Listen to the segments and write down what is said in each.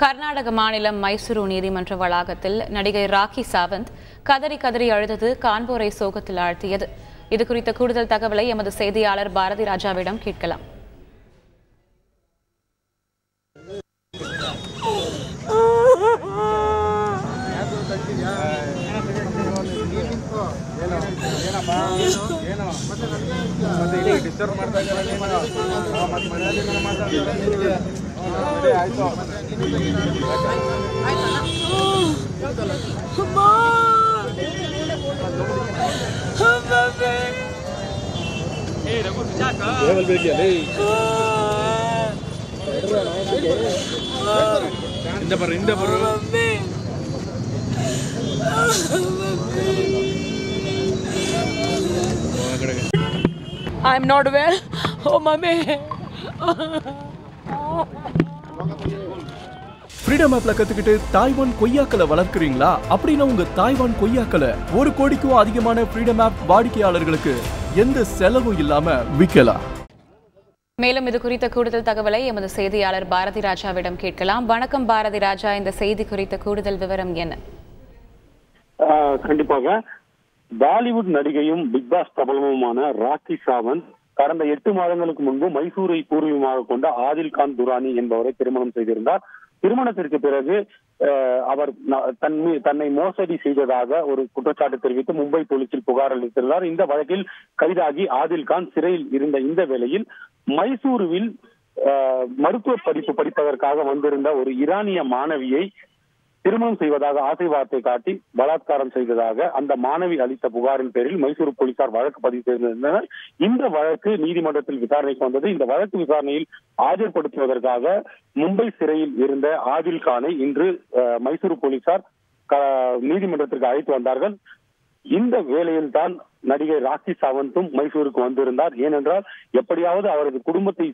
கர்நாடக மாநிலம் மைசூரு நீதிமன்ற வளாகத்தில் நடிகை ராக்கி சாவந்த் கதறி கதறி அழுதது காண்போரை சோகத்தில் ஆழ்த்தியது இது குறித்த கூடுதல் தகவலை எமது செய்தியாளர் பாரதி ராஜாவிடம் கேட்கலாம் ಡಿಸ್ಟರ್ಬ್ ಮಾಡ್ತಾ ಇದ್ದಾರೆ ನೀವು ಮತ್ತೆ ಮನೆಯಲ್ಲಿ ಏನಾರ I'm not well. Oh, mommy. Freedom ஆப்ல கத்துக்கிட்டு தாய்வான் கொய்யாக்களை வளர்க்குறீங்களா? அப்படின்னா உங்க தாய்வான் கொய்யாக்களை ஒரு கோடிக்கும் அதிகமான ஃப்ரீடம் ஆப் வாடிக்கையாளர்களுக்கு எந்த செலவும் இல்லாம விற்கலாம் மேலும் இது குறித்த கூடுதல் தகவலை எமது செய்தியாளர் பாரதி ராஜாவிடம் கேட்கலாம். வணக்கம் பாரதி ராஜா இந்த செய்தி குறித்த கூடுதல் விவரம் என்ன? கண்டிப்பாக. பாலிவுட் நடிகையும் பிக் பாஸ் பிரபலமுமான ராக்கி சாவந்த் கடந்த எட்டு மாதங்களுக்கு முன்பு மைசூரை பூர்வீகமாக கொண்ட ஆதில் கான் துரானி என்பவரை திருமணம் செய்திருந்தார். திருமணத்திற்கு பிறகு அவர் ந- தன்னை மோசடி செய்ததாக ஒரு குற்றச்சாட்டு தெரிவித்து மும்பை போலீசில் புகார் அளித்திருந்தார். இந்த வழக்கில் கைதாகி ஆதில் கான் சிறையில் இருந்த இந்த வேளையில் மைசூருவில் மருத்துவ படிப்பு படிப்பதற்காக வந்திருந்த ஒரு ஈரானிய மாணவியை திருமணம் செய்வதாக ஆசை வார்த்தை காட்டி பலாத்காரம் செய்ததாக அந்த மாணவி அளித்த புகாரின் பேரில் மைசூர் போலீசார் வழக்கு பதிவு செய்திருந்தனர். இந்த வழக்கு நீதிமன்றத்தில் விசாரணைக்கு வந்தது. இந்த வழக்கு விசாரணையில் ஆஜர்படுத்துவதற்காக மும்பை சிறையில் இருந்த ஆதில் கானை இன்று அஹ், மைசூரு போலீசார் நீதிமன்றத்திற்கு அழைத்து வந்தார்கள். இந்த வேளையில் தான் நடிகை ராக்கி சாவந்தும் மைசூருக்கு வந்திருந்தார். ஏனென்றால் எப்படியாவது அவரது குடும்பத்தை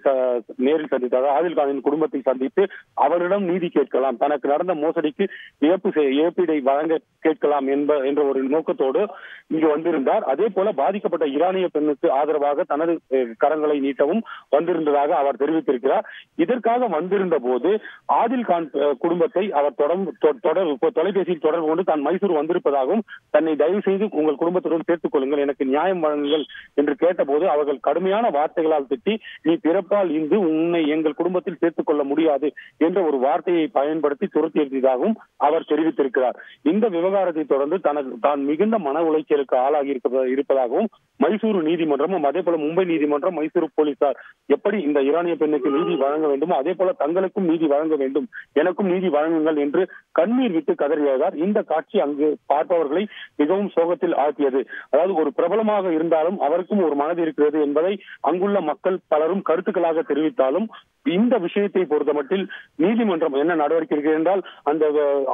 நேரில் சந்தித்தார். ஆதில் கானின் குடும்பத்தை சந்தித்து அவரிடம் நீதி கேட்கலாம். தனக்கு நடந்த மோசடிக்கு இழப்பு இழப்பீடை வழங்க கேட்கலாம் என்ப என்ற ஒரு நோக்கத்தோடு இங்கு வந்திருந்தார். அதே போல பாதிக்கப்பட்ட ஈரானிய பெண்ணுக்கு ஆதரவாக தனது கரங்களை நீட்டவும் வந்திருந்ததாக அவர் தெரிவித்திருக்கிறார். இதற்காக வந்திருந்த போது ஆதில் கான் குடும்பத்தை அவர் தொடர்பு தொ- தொடர் தொலைபேசியில் தொடர்பு கொண்டு தான் மைசூர் வந்திருப்பதாகவும் தன்னை தயவு செய்து உங்கள் குடும்பத்துடன் சேர்த்துக் கொள்ளுங்கள் நீங்கள் எனக்கு நியாயம் வழங்குங்கள் என்று கேட்டபோது அவர்கள் கடுமையான வார்த்தைகளால் திட்டி நீ பிறப்பால் இன்று உன்னை எங்கள் குடும்பத்தில் சேர்த்துக் கொள்ள முடியாது என்ற ஒரு வார்த்தையை பயன்படுத்தி துரத்தி எறிந்ததாகவும் அவர் தெரிவித்திருக்கிறார். இந்த விவகாரத்தை தொடர்ந்து தனக்கு தான் மிகுந்த மன உளைச்சலுக்கு ஆளாகி இருப்பதாகவும் மைசூரு நீதிமன்றமும் அதே போல மும்பை நீதிமன்றம் மைசூரு போலீசார் எப்படி இந்த ஈரானிய பெண்ணுக்கு நீதி வழங்க வேண்டுமோ அதே போல தங்களுக்கும் நீதி வழங்க வேண்டும் எனக்கும் நீதி வழங்குங்கள் என்று கண்ணீர் விட்டு கதறியதார் இந்த காட்சி அங்கு பார்ப்பவர்களை மிகவும் சோகத்தில் ஆழ்த்தியது. அதாவது ஒரு பிரபலமாக இருந்தாலும் அவருக்கும் ஒரு மனது இருக்கிறது என்பதை அங்குள்ள மக்கள் பலரும் கருத்துக்களாக தெரிவித்தாலும் இந்த விஷயத்தை பொறுத்தமட்டில் நீதிமன்றம் என்ன நடவடிக்கை இருக்கிறது என்றால் அந்த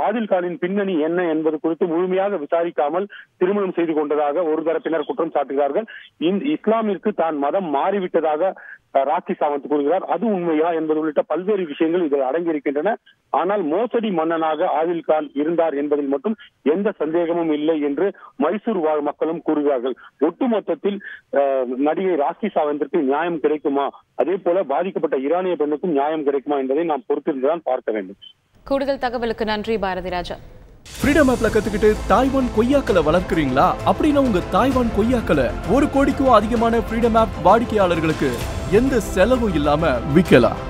ஆதில் கானின் பின்னணி என்ன என்பது குறித்து முழுமையாக விசாரிக்காமல் திருமணம் செய்து கொண்டதாக ஒரு தரப்பினர் குற்றம் சாட்டுகிறார்கள். இஸ்லாமிற்கு தான் மதம் மாறிவிட்டதாக ராக்கி சாவந்த் கூறுகிறார். அது உண்மையா என்பது உள்ளிட்ட பல்வேறு விஷயங்கள் இதில் அடங்கியிருக்கின்றன. ஆனால் மோசடி மன்னனாக ஆதில் கான் இருந்தார் என்பதில் மட்டும் எந்த சந்தேகமும் இல்லை என்று மைசூர் வாழ் மக்களும் கூறுகிறார்கள். ஒட்டுமொத்தத்தில் நடிகை ராக்கி சாவந்திற்கு நியாயம் கிடைக்குமா? அதே போல பாதிக்கப்பட்ட ஈரானிய பெண்ணுக்கும் நியாயம் கிடைக்குமா என்பதை நாம் பொறுத்திருந்துதான் பார்க்க வேண்டும். கூடுதல் தகவலுக்கு நன்றி பாரதி ராஜா. ஃப்ரீடம் ஆப்ல கத்துக்கிட்டு தாய்வான் கொய்யாக்களை வளர்க்குறீங்களா? அப்படின்னா உங்க தாய்வான் கொய்யாக்களை ஒரு கோடிக்கும் அதிகமான ஃப்ரீடம் ஆப் வாடிக்கையாளர்களுக்கு எந்த செலவும் இல்லாம விற்கலாம்